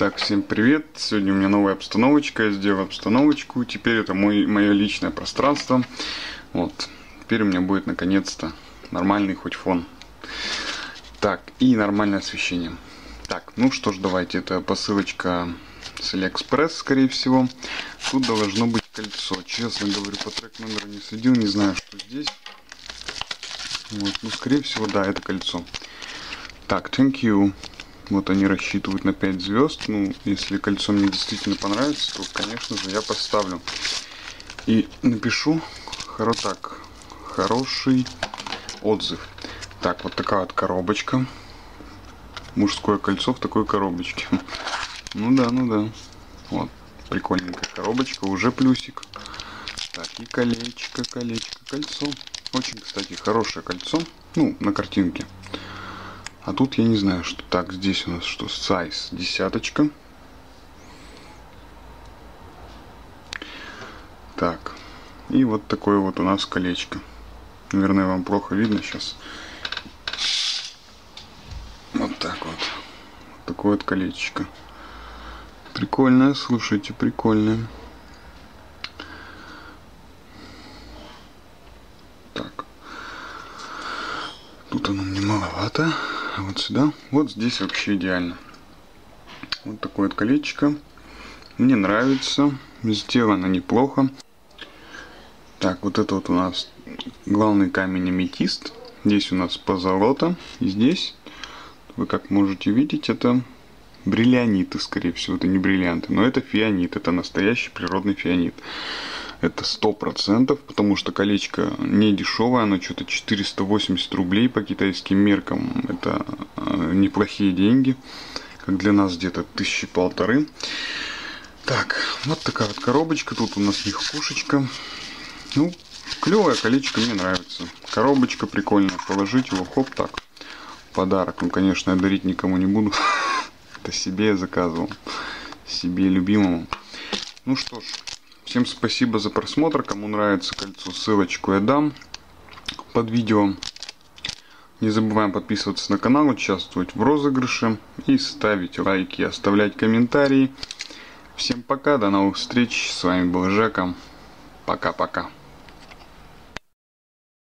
Так, всем привет! Сегодня у меня новая обстановочка, я сделал обстановочку, теперь это мой, мое личное пространство. Вот, теперь у меня будет наконец-то нормальный хоть фон. Так, и нормальное освещение. Так, ну что ж, давайте, это посылочка с Алиэкспресс, скорее всего. Тут должно быть кольцо. Честно говорю, по трек номеру не следил, не знаю, что здесь. Вот, ну, скорее всего, да, это кольцо. Так, thank you. Вот они рассчитывают на 5 звезд. Ну, если кольцо мне действительно понравится, то, конечно же, я поставлю. И напишу хоро так, хороший отзыв. Так, вот такая вот коробочка. Мужское кольцо в такой коробочке. Ну да, ну да. Вот, прикольненькая коробочка, уже плюсик. Так, и колечко, колечко, кольцо. Очень, кстати, хорошее кольцо. Ну, на картинке. А тут я не знаю, что так, здесь у нас что, size десяточка. Так, и вот такое вот у нас колечко. Наверное, вам плохо видно сейчас. Вот так вот. вот такое вот колечко. Прикольное, слушайте, прикольное. Так. Тут оно мне маловато вот сюда. Вот здесь вообще идеально. Вот такое вот колечко. Мне нравится. Сделано неплохо. Так, вот это вот у нас главный камень аметист. Здесь у нас позолота. И здесь, вы как можете видеть, это бриллианиты, скорее всего. Это не бриллианты, но это фианит. Это настоящий природный фианит. Это сто процентов, потому что колечко не дешевое, оно что-то 480 рублей по китайским меркам. Это э, неплохие деньги, как для нас где-то тысячи полторы. Так, вот такая вот коробочка, тут у нас легкушечка. Ну, клевое колечко, мне нравится. Коробочка прикольная, положить его, хоп, так. Подарок, ну, конечно, я дарить никому не буду. Это себе я заказывал, себе любимому. Ну что ж, Всем спасибо за просмотр. Кому нравится кольцо, ссылочку я дам под видео. Не забываем подписываться на канал, участвовать в розыгрыше и ставить лайки, оставлять комментарии. Всем пока, до новых встреч. С вами был Жека. Пока-пока.